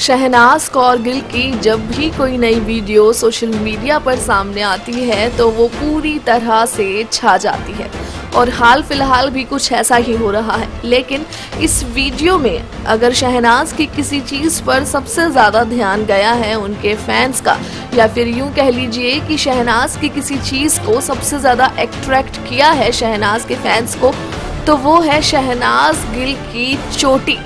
शहनाज कौर गिल की जब भी कोई नई वीडियो सोशल मीडिया पर सामने आती है तो वो पूरी तरह से छा जाती है। और हाल फ़िलहाल भी कुछ ऐसा ही हो रहा है। लेकिन इस वीडियो में अगर शहनाज की किसी चीज़ पर सबसे ज़्यादा ध्यान गया है उनके फैंस का, या फिर यूँ कह लीजिए कि शहनाज की किसी चीज़ को सबसे ज़्यादा अट्रैक्ट किया है शहनाज के फैंस को तो वो है शहनाज गिल की चोटी।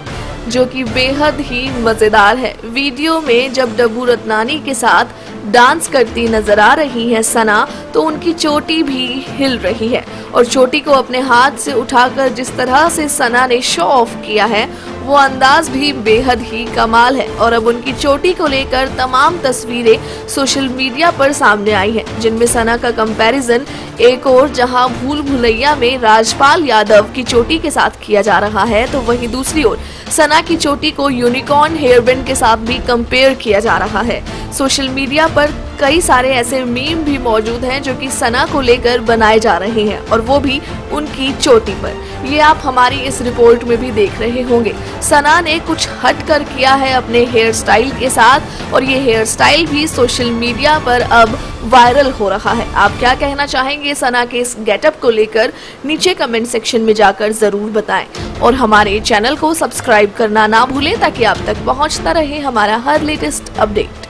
जो कि बेहद ही मज़ेदार है। वीडियो में जब डब्बू रत्नानी के साथ डांस करती नज़र आ रही है सना तो उनकी चोटी भी हिल रही है। और चोटी को अपने हाथ से उठाकर जिस तरह से सना ने शो ऑफ़ किया है, वो अंदाज भी बेहद ही कमाल है। और अब उनकी चोटी को लेकर तमाम तस्वीरें सोशल मीडिया पर सामने आई हैं, जिनमें सना का कंपैरिजन एक और जहाँ भूल भुलैया में राजपाल यादव की चोटी के साथ किया जा रहा है तो वहीं दूसरी ओर सना की चोटी को यूनिकॉर्न हेयरबैंड के साथ भी कंपेयर किया जा रहा है। सोशल मीडिया पर कई सारे ऐसे मीम भी मौजूद हैं जो कि सना को लेकर बनाए जा रहे हैं और वो भी उनकी चोटी पर। ये आप हमारी इस रिपोर्ट में भी देख रहे होंगे। सना ने कुछ हट कर किया है अपने हेयर स्टाइल के साथ और ये हेयर स्टाइल भी सोशल मीडिया पर अब वायरल हो रहा है। आप क्या कहना चाहेंगे सना के इस गेटअप को लेकर? नीचे कमेंट सेक्शन में जाकर ज़रूर बताएँ। और हमारे चैनल को सब्सक्राइब करना ना भूलें ताकि आप तक पहुँचता रहे हमारा हर लेटेस्ट अपडेट